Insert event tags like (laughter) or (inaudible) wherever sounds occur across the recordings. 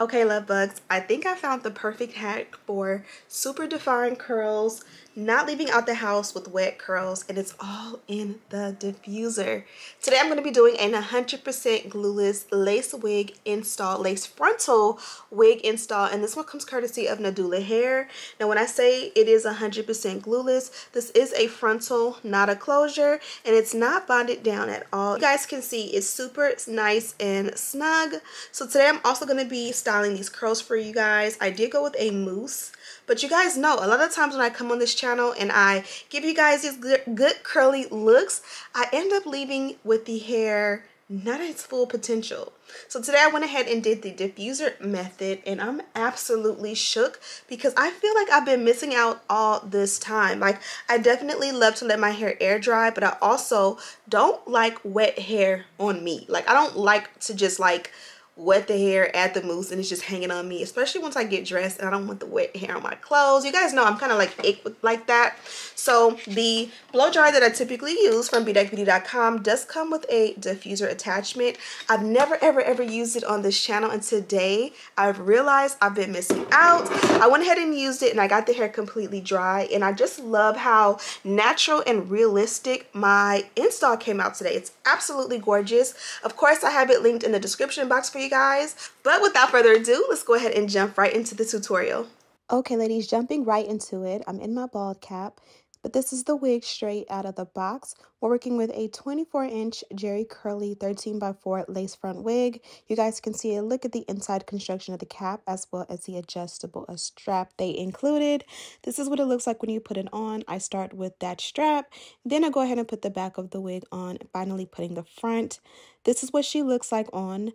Okay, love bugs, I think I found the perfect hack for super defined curls, not leaving out the house with wet curls, and it's all in the diffuser. Today I'm going to be doing a 100% glueless lace wig install, lace frontal wig install, and this one comes courtesy of Nadula Hair. Now when I say it is 100% glueless, this is a frontal, not a closure, and it's not bonded down at all. You guys can see it's super nice and snug. So today I'm also going to be styling these curls for you guys. I did go with a mousse. But you guys know, a lot of times when I come on this channel and I give you guys these good, good curly looks, I end up leaving with the hair not at its full potential. So today I went ahead and did the diffuser method and I'm absolutely shook because I feel like I've been missing out all this time. Like I definitely love to let my hair air dry, but I also don't like wet hair on me. Like I don't like to just like wet the hair at the mousse and it's just hanging on me especially once I get dressed and I don't want the wet hair on my clothes. You guys know I'm kind of like ick like that. So the blow dryer that I typically use from bedeckbeauty.com does come with a diffuser attachment. I've never ever ever used it on this channel and today I've realized I've been missing out. I went ahead and used it and I got the hair completely dry and I just love how natural and realistic my install came out today. It's absolutely gorgeous. Of course I have it linked in the description box for you you guys. But without further ado, let's go ahead and jump right into the tutorial. Okay, ladies, jumping right into it. I'm in my bald cap, but this is the wig straight out of the box. We're working with a 24-inch Jerry Curly 13x4 lace front wig. You guys can see a look at the inside construction of the cap as well as the adjustable strap they included. This is what it looks like when you put it on. I start with that strap, then I go ahead and put the back of the wig on, finally putting the front. This is what she looks like on.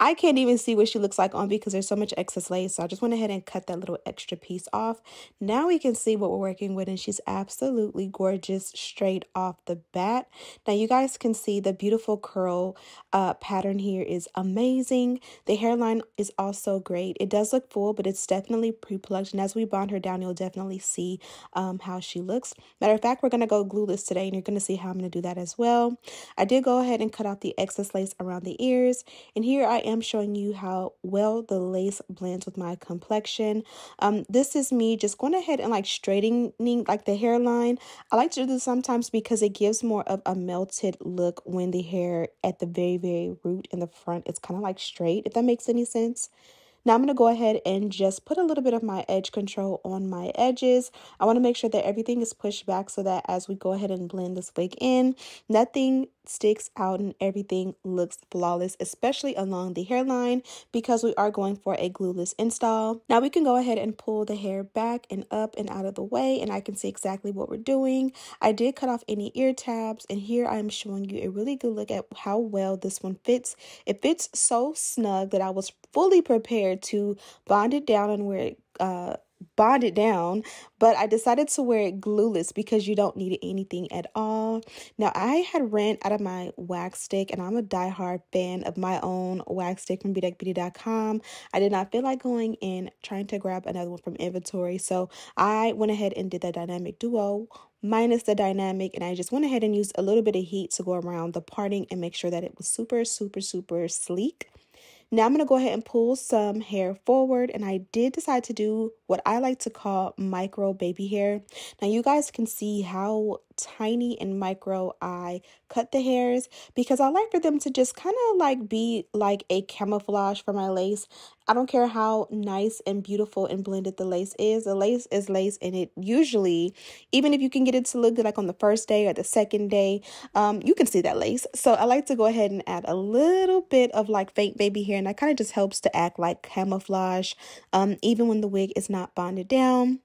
I can't even see what she looks like on because there's so much excess lace. So I just went ahead and cut that little extra piece off. Now we can see what we're working with and she's absolutely gorgeous straight off the bat. Now you guys can see the beautiful curl uh, pattern here is amazing. The hairline is also great. It does look full, but it's definitely pre-plucked. And as we bond her down, you'll definitely see um, how she looks. Matter of fact, we're going to go glueless today and you're going to see how I'm going to do that as well. I did go ahead and cut off the excess lace around the ears. And here I am showing you how well the lace blends with my complexion. Um, this is me just going ahead and like straightening like the hairline. I like to do this sometimes because it gives more of a melted look when the hair at the very, very root in the front is kind of like straight, if that makes any sense. Now I'm going to go ahead and just put a little bit of my edge control on my edges. I want to make sure that everything is pushed back so that as we go ahead and blend this wig in, nothing sticks out and everything looks flawless, especially along the hairline because we are going for a glueless install. Now we can go ahead and pull the hair back and up and out of the way and I can see exactly what we're doing. I did cut off any ear tabs and here I'm showing you a really good look at how well this one fits. It fits so snug that I was fully prepared to bond it down and wear it uh, bond it down, but I decided to wear it glueless because you don't need anything at all. Now, I had ran out of my wax stick, and I'm a die-hard fan of my own wax stick from bedeckbeauty.com. I did not feel like going in trying to grab another one from inventory, so I went ahead and did the Dynamic Duo minus the dynamic and I just went ahead and used a little bit of heat to go around the parting and make sure that it was super super super sleek. Now I'm going to go ahead and pull some hair forward and I did decide to do what I like to call micro baby hair. Now you guys can see how tiny and micro I cut the hairs because I like for them to just kind of like be like a camouflage for my lace. I don't care how nice and beautiful and blended the lace is. The lace is lace and it usually, even if you can get it to look good like on the first day or the second day, um, you can see that lace. So I like to go ahead and add a little bit of like faint baby hair and that kind of just helps to act like camouflage um, even when the wig is not bonded down.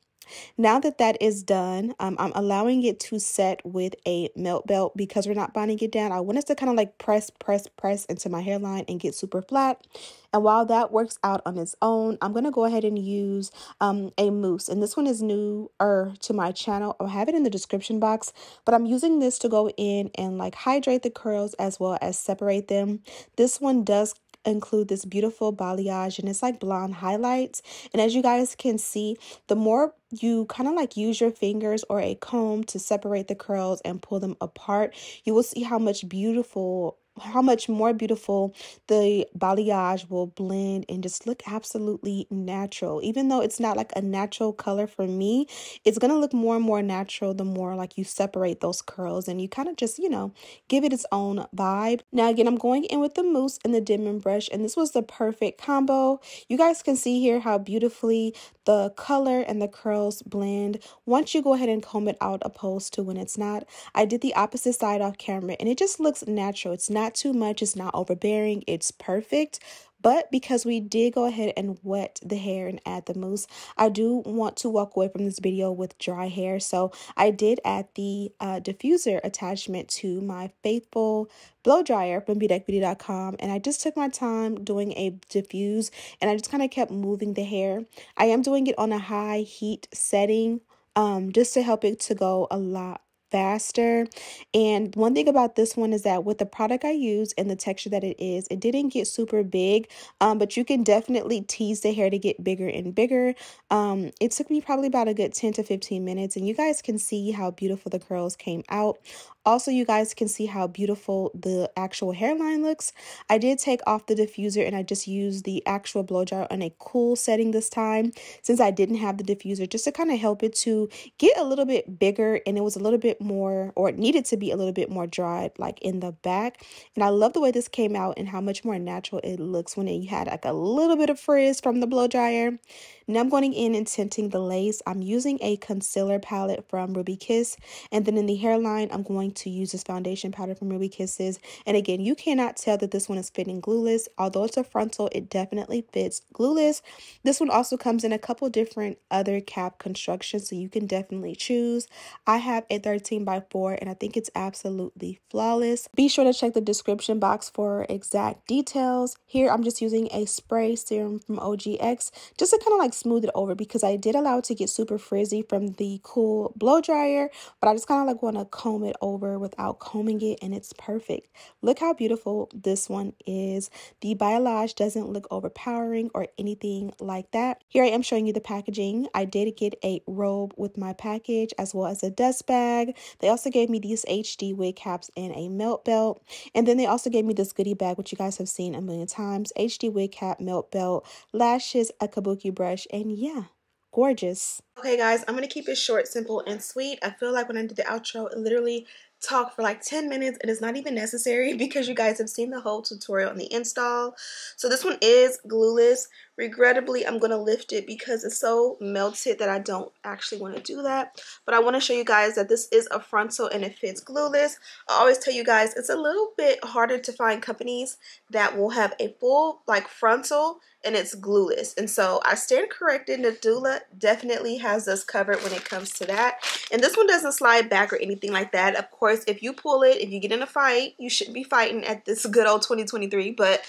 Now that that is done, um, I'm allowing it to set with a melt belt because we're not binding it down. I want us to kind of like press, press, press into my hairline and get super flat. And while that works out on its own, I'm going to go ahead and use um, a mousse. And this one is newer to my channel. I'll have it in the description box. But I'm using this to go in and like hydrate the curls as well as separate them. This one does include this beautiful balayage and it's like blonde highlights. And as you guys can see, the more you kind of like use your fingers or a comb to separate the curls and pull them apart, you will see how much beautiful how much more beautiful the balayage will blend and just look absolutely natural. Even though it's not like a natural color for me, it's going to look more and more natural the more like you separate those curls and you kind of just, you know, give it its own vibe. Now again, I'm going in with the mousse and the Denman brush and this was the perfect combo. You guys can see here how beautifully the color and the curls blend once you go ahead and comb it out opposed to when it's not. I did the opposite side off camera and it just looks natural. It's not too much, it's not overbearing, it's perfect. But because we did go ahead and wet the hair and add the mousse, I do want to walk away from this video with dry hair. So I did add the uh, diffuser attachment to my Faithful blow dryer from BeDeckBeauty.com and I just took my time doing a diffuse and I just kind of kept moving the hair. I am doing it on a high heat setting um, just to help it to go a lot faster. And one thing about this one is that with the product I use and the texture that it is, it didn't get super big, um, but you can definitely tease the hair to get bigger and bigger. Um, it took me probably about a good 10 to 15 minutes, and you guys can see how beautiful the curls came out. Also, you guys can see how beautiful the actual hairline looks. I did take off the diffuser and I just used the actual blow dryer on a cool setting this time since I didn't have the diffuser just to kind of help it to get a little bit bigger and it was a little bit more or it needed to be a little bit more dried like in the back. And I love the way this came out and how much more natural it looks when it had like a little bit of frizz from the blow dryer. Now I'm going in and tinting the lace. I'm using a concealer palette from Ruby Kiss. And then in the hairline, I'm going to use this foundation powder from Ruby Kisses. And again, you cannot tell that this one is fitting glueless. Although it's a frontal, it definitely fits glueless. This one also comes in a couple different other cap constructions, so you can definitely choose. I have a 13 by 4 and I think it's absolutely flawless. Be sure to check the description box for exact details. Here, I'm just using a spray serum from OGX just to kind of like smooth it over because I did allow it to get super frizzy from the cool blow dryer, but I just kind of like want to comb it over without combing it and it's perfect. Look how beautiful this one is. The balayage doesn't look overpowering or anything like that. Here I am showing you the packaging. I did get a robe with my package as well as a dust bag. They also gave me these HD wig caps and a melt belt. And then they also gave me this goodie bag, which you guys have seen a million times. HD wig cap, melt belt, lashes, a kabuki brush, and yeah, gorgeous. Okay guys, I'm going to keep it short, simple, and sweet. I feel like when I did the outro, it literally talk for like 10 minutes and it's not even necessary (laughs) because you guys have seen the whole tutorial on the install. So this one is glueless. Regrettably, I'm going to lift it because it's so melted that I don't actually want to do that. But I want to show you guys that this is a frontal and it fits glueless. I always tell you guys it's a little bit harder to find companies that will have a full like frontal and it's glueless. And so I stand corrected. Nadula definitely has us covered when it comes to that. And this one doesn't slide back or anything like that. Of course, if you pull it, if you get in a fight, you shouldn't be fighting at this (laughs) good old 2023. But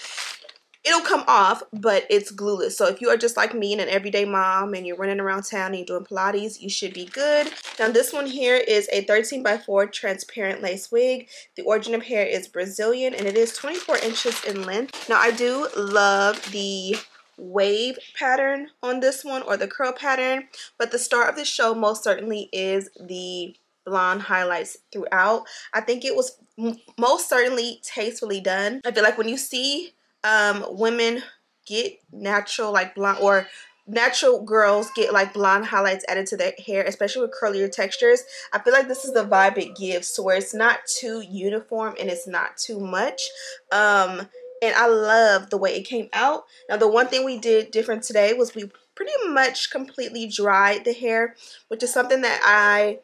it'll come off, but it's glueless. So if you are just like me and an everyday mom and you're running around town and you're doing Pilates, you should be good. Now this one here is a 13 by 4 transparent lace wig. The origin of hair is Brazilian and it is 24 inches in length. Now I do love the wave pattern on this one or the curl pattern, but the star of the show most certainly is the blonde highlights throughout. I think it was most certainly tastefully done. I feel like when you see um, women get natural like blonde or natural girls get like blonde highlights added to their hair, especially with curlier textures. I feel like this is the vibe it gives so where it's not too uniform and it's not too much. Um, and I love the way it came out. Now the one thing we did different today was we pretty much completely dried the hair, which is something that I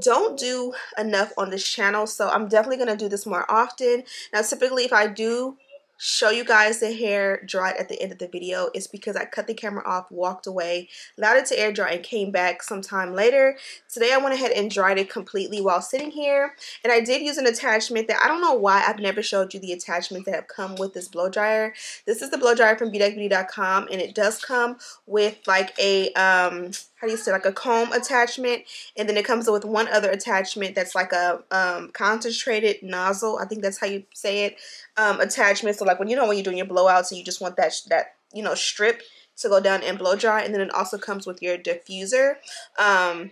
don't do enough on this channel so I'm definitely going to do this more often. Now typically if I do show you guys the hair dried at the end of the video is because I cut the camera off, walked away, allowed it to air dry, and came back sometime later. Today I went ahead and dried it completely while sitting here. And I did use an attachment that I don't know why I've never showed you the attachments that have come with this blow dryer. This is the blow dryer from BeDeckBeauty.com and it does come with like a um how do you say like a comb attachment and then it comes with one other attachment that's like a um, concentrated nozzle I think that's how you say it um, attachment so like when you know when you're doing your blowouts and you just want that that you know strip to go down and blow dry and then it also comes with your diffuser um,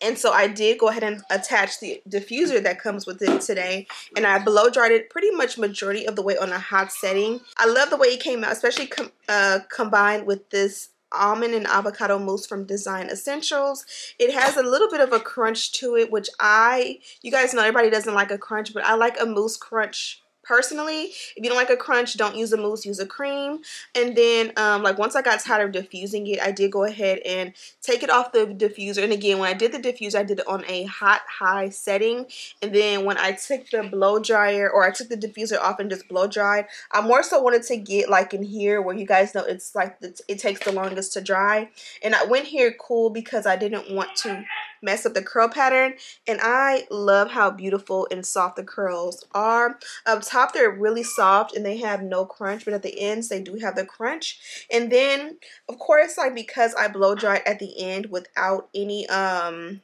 And so I did go ahead and attach the diffuser that comes with it today. And I blow dried it pretty much majority of the way on a hot setting. I love the way it came out, especially com uh, combined with this almond and avocado mousse from Design Essentials. It has a little bit of a crunch to it, which I, you guys know everybody doesn't like a crunch, but I like a mousse crunch personally if you don't like a crunch don't use a mousse use a cream. And then um, like once I got tired of diffusing it I did go ahead and take it off the diffuser. And again when I did the diffuser I did it on a hot high setting. And then when I took the blow dryer or I took the diffuser off and just blow dried I more so wanted to get like in here where you guys know it's like it takes the longest to dry. And I went here cool because I didn't want to mess up the curl pattern and I love how beautiful and soft the curls are. Up top they're really soft and they have no crunch but at the ends they do have the crunch and then of course like because I blow dried at the end without any um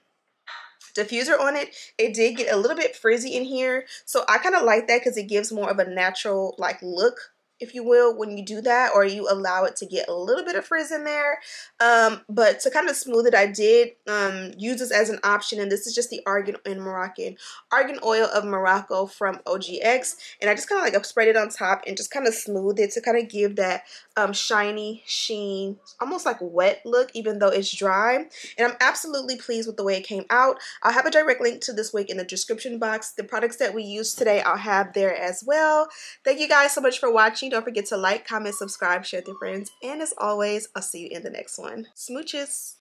diffuser on it it did get a little bit frizzy in here so I kind of like that because it gives more of a natural like look if you will, when you do that or you allow it to get a little bit of frizz in there. Um, but to kind of smooth it, I did um, use this as an option and this is just the Argan and Moroccan Argan Oil of Morocco from OGX and I just kind of like spread it on top and just kind of smooth it to kind of give that um, shiny sheen, almost like wet look even though it's dry. And I'm absolutely pleased with the way it came out. I'll have a direct link to this wig in the description box. The products that we use today I'll have there as well. Thank you guys so much for Don't forget to like, comment, subscribe, share with your friends. And as always, I'll see you in the next one. Smooches!